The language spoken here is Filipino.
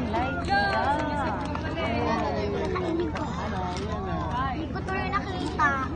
natin live nila. Ano, yun na. Hindi ko tuloy nakita.